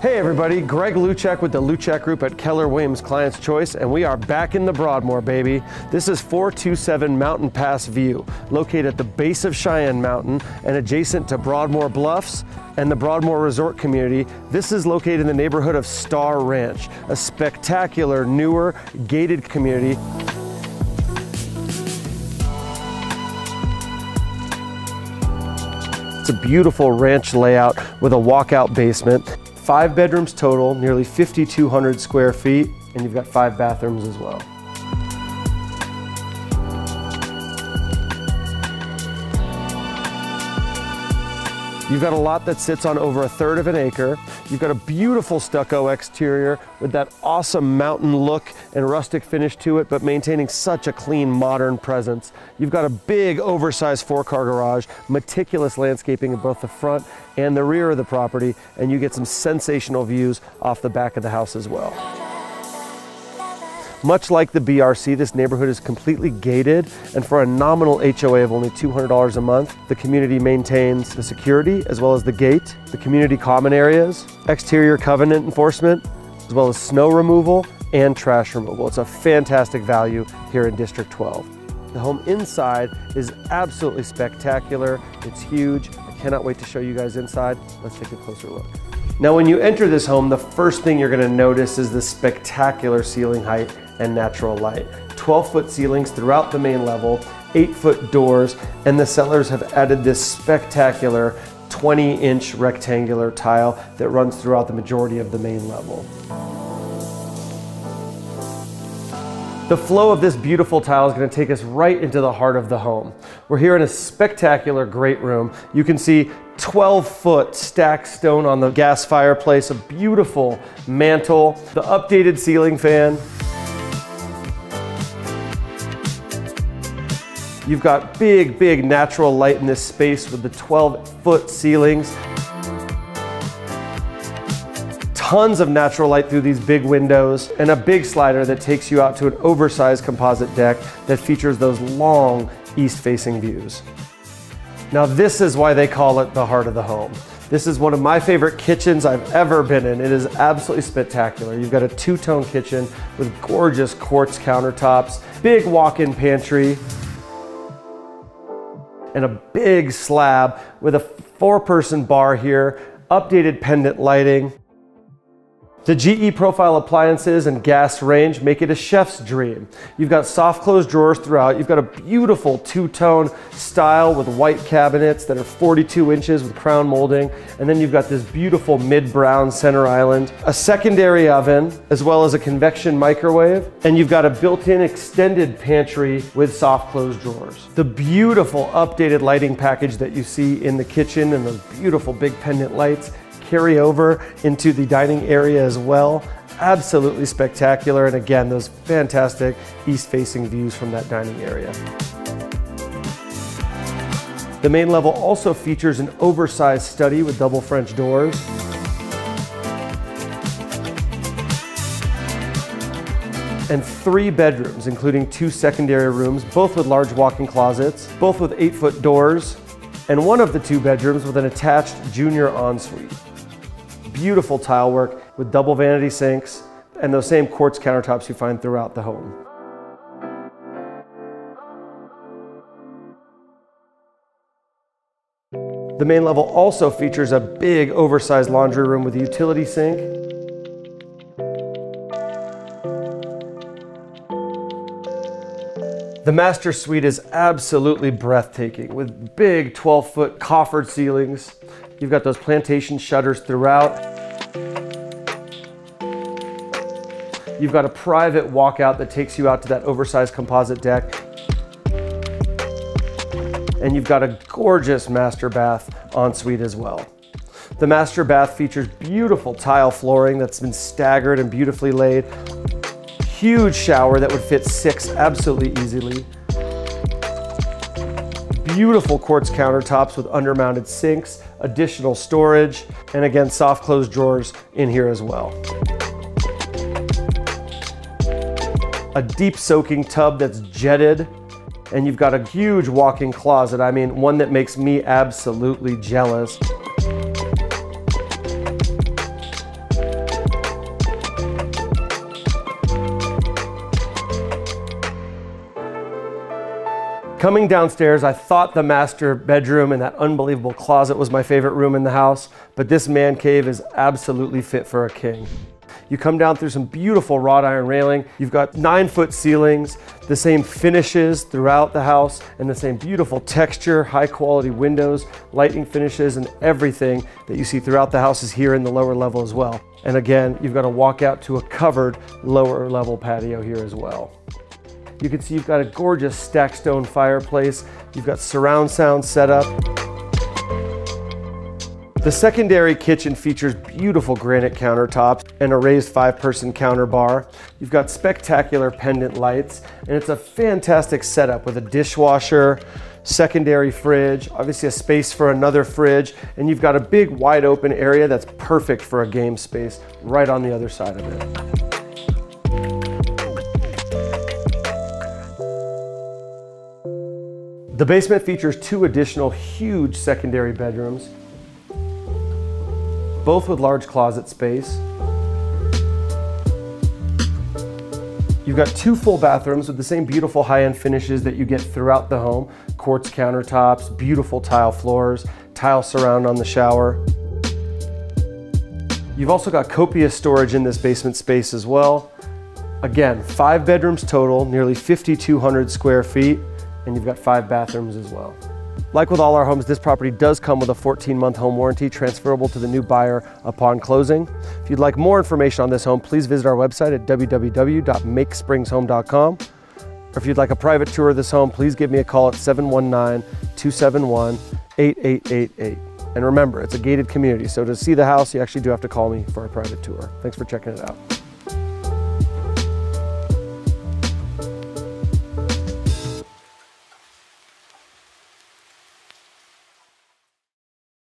Hey everybody, Greg Luczak with the Luczak Group at Keller Williams Clients Choice, and we are back in the Broadmoor, baby. This is 427 Mountain Pass View, located at the base of Cheyenne Mountain and adjacent to Broadmoor Bluffs and the Broadmoor Resort Community. This is located in the neighborhood of Star Ranch, a spectacular, newer, gated community. It's a beautiful ranch layout with a walkout basement five bedrooms total, nearly 5,200 square feet, and you've got five bathrooms as well. You've got a lot that sits on over a third of an acre. You've got a beautiful stucco exterior with that awesome mountain look and rustic finish to it, but maintaining such a clean, modern presence. You've got a big, oversized four-car garage, meticulous landscaping in both the front and the rear of the property, and you get some sensational views off the back of the house as well. Much like the BRC, this neighborhood is completely gated, and for a nominal HOA of only $200 a month, the community maintains the security as well as the gate, the community common areas, exterior covenant enforcement, as well as snow removal and trash removal. It's a fantastic value here in District 12. The home inside is absolutely spectacular. It's huge. I cannot wait to show you guys inside. Let's take a closer look. Now, when you enter this home, the first thing you're gonna notice is the spectacular ceiling height and natural light. 12 foot ceilings throughout the main level, 8 foot doors, and the sellers have added this spectacular 20 inch rectangular tile that runs throughout the majority of the main level. The flow of this beautiful tile is gonna take us right into the heart of the home. We're here in a spectacular great room. You can see 12 foot stacked stone on the gas fireplace, a beautiful mantle, the updated ceiling fan, You've got big, big natural light in this space with the 12 foot ceilings. Tons of natural light through these big windows and a big slider that takes you out to an oversized composite deck that features those long east facing views. Now this is why they call it the heart of the home. This is one of my favorite kitchens I've ever been in. It is absolutely spectacular. You've got a two-tone kitchen with gorgeous quartz countertops, big walk-in pantry, and a big slab with a four person bar here, updated pendant lighting, the GE Profile appliances and gas range make it a chef's dream. You've got soft close drawers throughout. You've got a beautiful two-tone style with white cabinets that are 42 inches with crown molding. And then you've got this beautiful mid-brown center island, a secondary oven, as well as a convection microwave. And you've got a built-in extended pantry with soft close drawers. The beautiful updated lighting package that you see in the kitchen and those beautiful big pendant lights carry over into the dining area as well. Absolutely spectacular. And again, those fantastic east facing views from that dining area. The main level also features an oversized study with double French doors. and three bedrooms, including two secondary rooms, both with large walk-in closets, both with eight foot doors, and one of the two bedrooms with an attached junior ensuite beautiful tile work with double vanity sinks and those same quartz countertops you find throughout the home. The main level also features a big oversized laundry room with a utility sink. The master suite is absolutely breathtaking with big 12 foot coffered ceilings. You've got those plantation shutters throughout. You've got a private walkout that takes you out to that oversized composite deck. And you've got a gorgeous master bath ensuite as well. The master bath features beautiful tile flooring that's been staggered and beautifully laid. Huge shower that would fit six absolutely easily. Beautiful quartz countertops with undermounted sinks, additional storage, and again, soft close drawers in here as well. a deep soaking tub that's jetted, and you've got a huge walk-in closet. I mean, one that makes me absolutely jealous. Coming downstairs, I thought the master bedroom and that unbelievable closet was my favorite room in the house, but this man cave is absolutely fit for a king. You come down through some beautiful wrought iron railing. You've got nine foot ceilings, the same finishes throughout the house, and the same beautiful texture, high quality windows, lighting finishes, and everything that you see throughout the house is here in the lower level as well. And again, you've got to walk out to a covered lower level patio here as well. You can see you've got a gorgeous stack stone fireplace. You've got surround sound set up. The secondary kitchen features beautiful granite countertops and a raised five-person counter bar. You've got spectacular pendant lights, and it's a fantastic setup with a dishwasher, secondary fridge, obviously a space for another fridge, and you've got a big wide open area that's perfect for a game space right on the other side of it. The basement features two additional huge secondary bedrooms, both with large closet space. You've got two full bathrooms with the same beautiful high-end finishes that you get throughout the home. Quartz countertops, beautiful tile floors, tile surround on the shower. You've also got copious storage in this basement space as well. Again, five bedrooms total, nearly 5,200 square feet and you've got five bathrooms as well. Like with all our homes, this property does come with a 14-month home warranty transferable to the new buyer upon closing. If you'd like more information on this home, please visit our website at www.makespringshome.com. Or if you'd like a private tour of this home, please give me a call at 719-271-8888. And remember, it's a gated community, so to see the house, you actually do have to call me for a private tour. Thanks for checking it out.